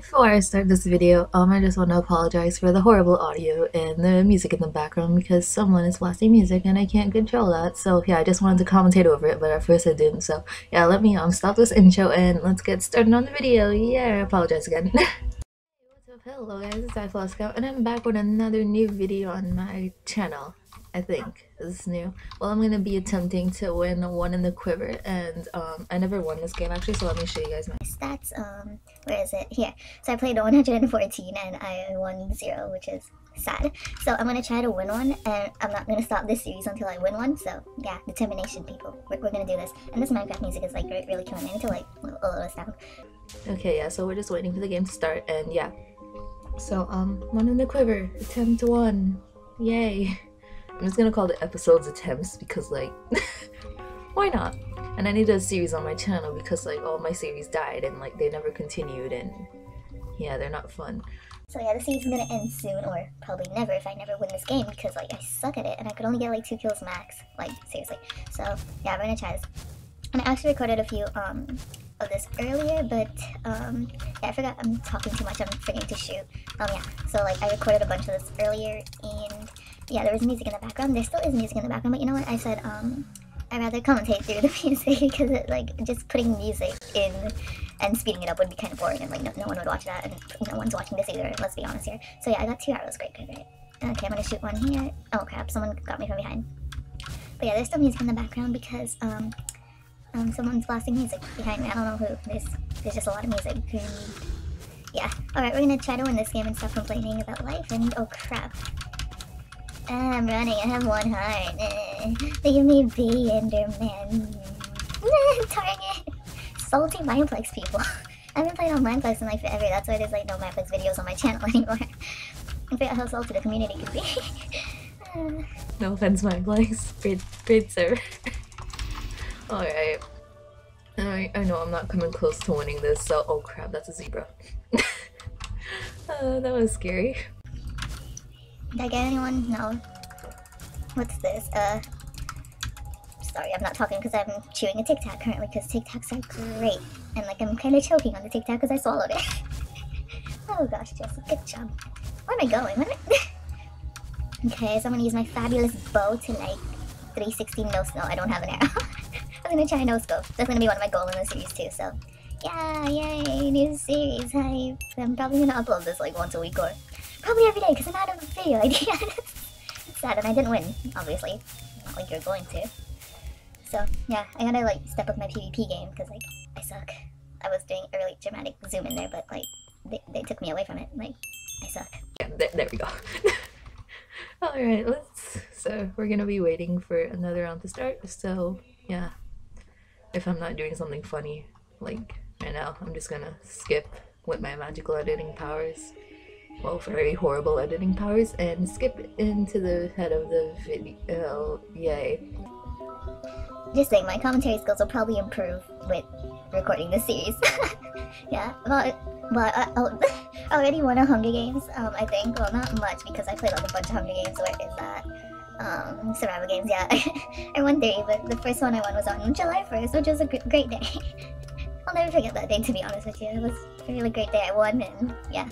Before I start this video, um, I just want to apologize for the horrible audio and the music in the background because someone is blasting music and I can't control that. So yeah, I just wanted to commentate over it, but at first I didn't. So yeah, let me um stop this intro and let's get started on the video. Yeah, I apologize again. Hello guys, it's iFlawlessCow and I'm back with another new video on my channel. I think this is new. Well, I'm gonna be attempting to win one in the quiver, and um, I never won this game actually. So let me show you guys my stats. Um, where is it? Here. So I played 114 and I won zero, which is sad. So I'm gonna try to win one, and I'm not gonna stop this series until I win one. So yeah, determination, people. We're, we're gonna do this. And this Minecraft music is like really, really killing me. I need to like lower this down. Okay, yeah. So we're just waiting for the game to start, and yeah. So um, one in the quiver, attempt one, yay. I'm just gonna call the episodes attempts because like why not? And I need a series on my channel because like all my series died and like they never continued and yeah, they're not fun. So yeah, the series is gonna end soon, or probably never if I never win this game because like I suck at it and I could only get like two kills max. Like seriously. So yeah, we're gonna try this. And I actually recorded a few um of this earlier, but um yeah, I forgot I'm talking too much. I'm forgetting to shoot. Um yeah, so like I recorded a bunch of this earlier and yeah, there was music in the background. There still is music in the background, but you know what? I said, um, I'd rather commentate through the music because it, like, just putting music in and speeding it up would be kind of boring and, like, no, no one would watch that and no one's watching this either, let's be honest here. So yeah, I got two arrows. Great, great, great. Okay, I'm gonna shoot one here. Oh crap, someone got me from behind. But yeah, there's still music in the background because, um, um, someone's blasting music behind me. I don't know who. There's, there's just a lot of music. Yeah. Alright, we're gonna try to win this game and stop complaining about life and, oh crap. I'm running, I have one heart. Uh, leave me be, Enderman. Target. Salty Mineplex people. I haven't played on Mineplex in like forever, that's why there's like no Mineplex videos on my channel anymore. I forget how salty the community could be. no offense, Mineplex. Great, great server. Alright. I, I know I'm not coming close to winning this, so- oh crap, that's a zebra. uh, that was scary. Did I get anyone? No. What's this? Uh, sorry, I'm not talking because I'm chewing a Tic Tac currently because Tic Tacs are great. And like I'm kind of choking on the Tic Tac because I swallowed it. oh gosh, Jesse, good job. Where am I going? Where am I... okay, so I'm gonna use my fabulous bow to like 360 no snow. I don't have an arrow. I'm gonna try no scope. That's gonna be one of my goals in the series too. So, yeah, yay, new series. I, I'm probably gonna upload this like once a week or Probably every day because I'm out of video ideas. it's sad and I didn't win, obviously. Not like you're going to. So, yeah, I gotta like step up my PvP game because like, I suck. I was doing a really dramatic zoom in there, but like, they, they took me away from it. Like, I suck. Yeah, there, there we go. Alright, let's... So, we're gonna be waiting for another round to start, so, yeah. If I'm not doing something funny, like, right now, I'm just gonna skip with my magical editing powers well, very horrible editing powers and skip into the head of the video. Yay. Just saying, my commentary skills will probably improve with recording this series. yeah, but uh, oh, I already won a Hunger Games, um, I think. Well, not much because I played like a bunch of Hunger Games. Where is that? Um, survival games, yeah. I won three, but the first one I won was on July 1st, which was a great day. I'll never forget that day, to be honest with you. It was a really great day. I won, and yeah.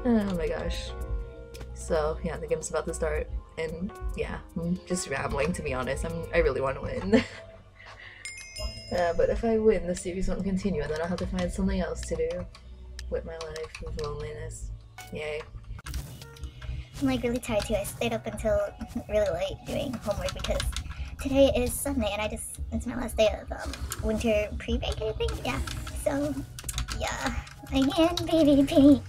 Oh my gosh. So yeah, the game's about to start, and yeah, I'm just rambling to be honest. I'm I really want to win. uh, but if I win, the series won't continue, and then I'll have to find something else to do with my life with loneliness. Yay. I'm like really tired too. I stayed up until really late doing homework because today is Sunday and I just it's my last day of um, winter pre-break I think. Yeah. So yeah, again, PvP.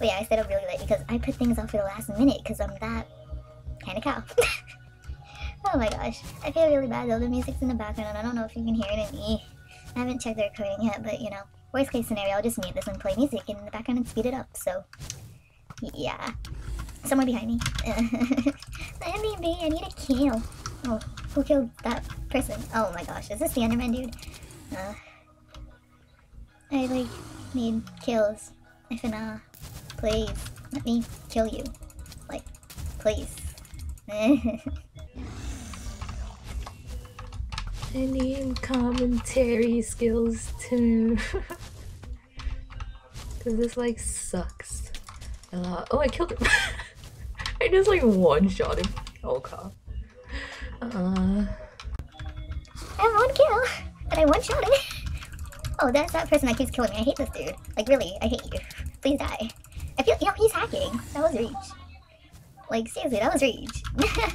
But yeah, I stayed up really late because I put things off for the last minute because I'm that kind of cow. oh my gosh. I feel really bad though. The music's in the background and I don't know if you can hear it in me. I haven't checked the recording yet, but you know, worst case scenario, I'll just mute this and play music in the background and speed it up. So, yeah. Somewhere behind me. Let me be. I need a kill. Oh, who killed that person? Oh my gosh, is this the Enderman dude? Uh, I like need kills. If not. Please, let me kill you. Like, please. I need commentary skills too. Cause this like sucks. Uh, oh, I killed him. I just like one shot him. Oh god. Uh. I have one kill, and I one shot him. Oh, that's that person that keeps killing me. I hate this dude. Like really, I hate you. Please die. I feel, yo, he's hacking. That was reach. Like seriously, that was reach.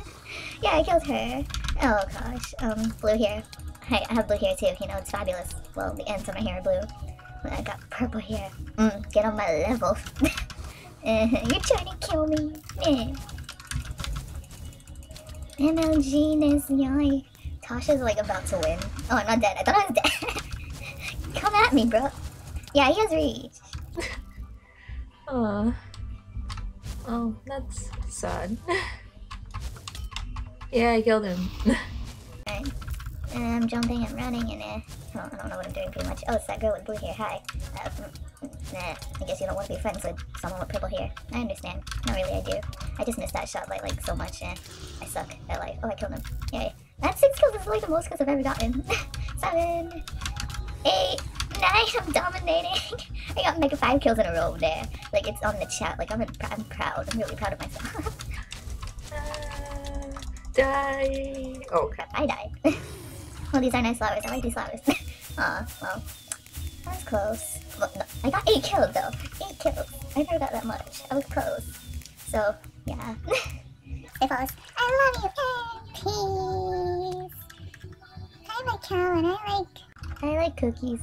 yeah, I killed her. Oh gosh. Um, blue hair. Hey, I have blue hair too. You know, it's fabulous. Well, the ends of my hair are blue. But I got purple hair. Mm, get on my level. Uh, you're trying to kill me. Eh. MLG Nesyoy. Tasha's like about to win. Oh, I'm not dead. I thought I was dead. Come at me, bro. Yeah, he has reach. Aw. Oh, that's sad. yeah, I killed him. Alright. And I'm jumping and running and oh, I don't know what I'm doing pretty much. Oh, it's that girl with blue hair. Hi. Uh, nah, I guess you don't want to be friends with someone with purple hair. I understand. Not really, I do. I just missed that shot like so much and I suck at life. Oh, I killed him. Yay. That's six kills. This is like the most kills I've ever gotten. Seven. Eight. Nine. I'm dominating. I got like five kills in a row there. Like it's on the chat. Like I'm, in, I'm proud. I'm really proud of myself. Uh, die. Oh crap. I died. oh, these are nice flowers. I like these flowers. Aw, well. That was close. Well, no, I got eight kills though. Eight kills. I never got that much. I was close. So, yeah. hey, fellas. I love you. Peace. I like cow and I like... I like cookies.